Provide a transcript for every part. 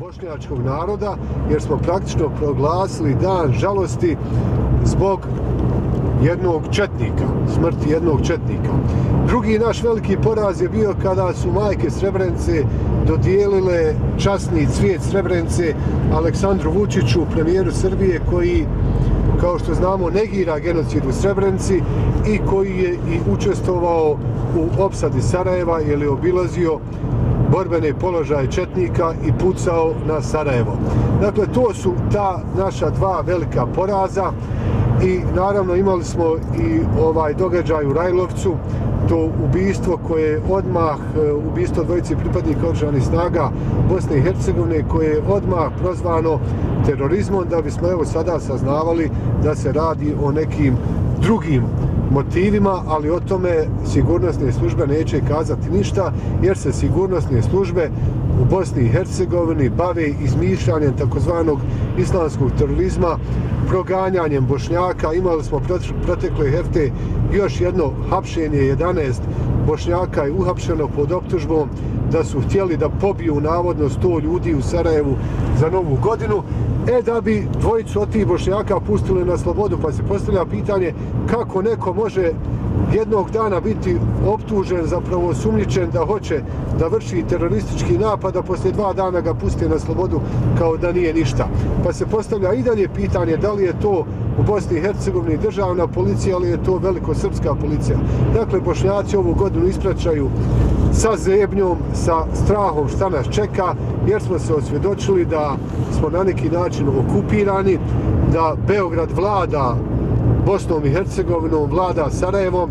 bošnjačkog naroda, jer smo praktično proglasili dan žalosti zbog jednog četnika, smrti jednog četnika. Drugi naš veliki poraz je bio kada su majke Srebrenice dodijelile časni cvijet Srebrenice Aleksandru Vučiću, premijeru Srbije, koji kao što znamo, negira genocid u Srebrenici i koji je i učestvovao u opsadi Sarajeva ili obilazio borbene položaje Četnika i pucao na Sarajevo. Dakle, to su ta naša dva velika poraza i naravno imali smo i ovaj događaj u Rajlovcu, to ubistvo koje je odmah, e, ubistvo dvojice pripadnika oružanih snaga Bosne i Hercegovine, koje je odmah prozvano terorizmom, da bismo evo sada saznavali da se radi o nekim drugim motivima, ali o tome sigurnosne službe neće kazati ništa, jer se sigurnosne službe u Bosni i Hercegovini bave izmišljanjem takozvanog islamskog terorizma, proganjanjem bošnjaka. Imali smo protekle hefte još jedno hapšenje 11 bošnjaka je uhapšeno pod optužbom da su htjeli da pobiju navodno 100 ljudi u Sarajevu za novu godinu. E da bi dvojicu od tih bošnjaka pustili na slobodu, pa se postavlja pitanje kako neko može jednog dana biti optužen, zapravo sumnjičen da hoće da vrši teroristički napad, a poslije dva dana ga puste na slobodu kao da nije ništa. Pa se postavlja i dalje pitanje da li je to u Bosni i Hercegovini državna policija, ali je to veliko srpska policija. Dakle, bošnjaci ovu godinu ispraćaju sa zebnjom, sa strahom šta nas čeka, jer smo se osvjedočili da smo na neki način okupirani, da Beograd vlada Bosnom i Hercegovinom, vlada Sarajevom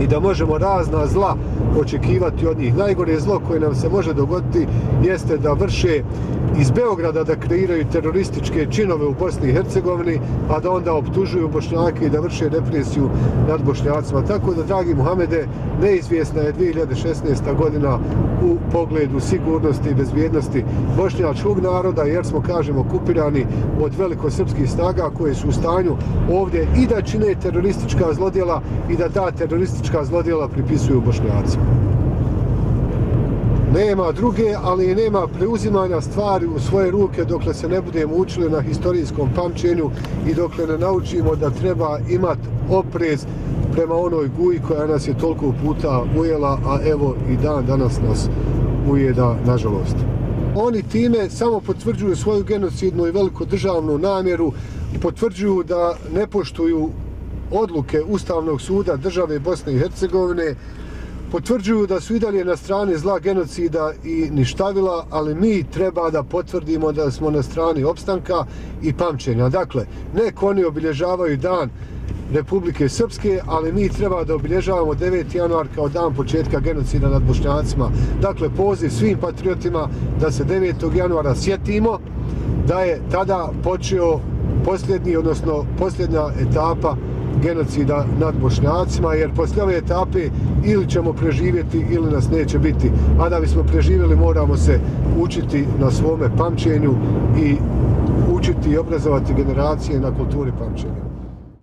i da možemo razna zla očekivati od njih. Najgore zlo koje nam se može dogoditi jeste da vrše iz Beograda da kreiraju terorističke činove u Bosni i Hercegovini, a da onda optužuju Bošnjake i da vrše represiju nad Bošnjacima. Tako da, dragi Muhamede, neizvjesna je 2016. godina u pogledu sigurnosti i bezbjednosti bošnjačkog naroda, jer smo, kažemo, kupirani od velikosrpskih snaga koje su u stanju ovdje i da čine teroristička zlodjela i da ta teroristička zlodjela pripisuju Bošnjacima nema druge, ali nema preuzimanja stvari u svoje ruke dokle se ne budemo učili na historijskom pamćenju i dokle ne naučimo da treba imat oprez prema onoj guji koja nas je toliko puta ujela, a evo i dan danas nas ujeda, nažalost. Oni time samo potvrđuju svoju genocidnu i veliku državnu namjeru, potvrđuju da ne poštuju odluke Ustavnog suda države Bosne i Hercegovine, potvrđuju da su i dalje na strani zla genocida i ništavila, ali mi treba da potvrdimo da smo na strani opstanka i pamćenja. Dakle, nek oni obilježavaju dan Republike Srpske, ali mi treba da obilježavamo 9. januar kao dan početka genocida nad Bošnjacima. Dakle, poziv svim patriotima da se 9. januara sjetimo da je tada počeo posljednji, odnosno posljednja etapa genocida nad bošnjacima, jer posle ove etape ili ćemo preživjeti ili nas neće biti. A da bismo preživjeli moramo se učiti na svome pamćenju i učiti i obrazovati generacije na kulturi pamćenja.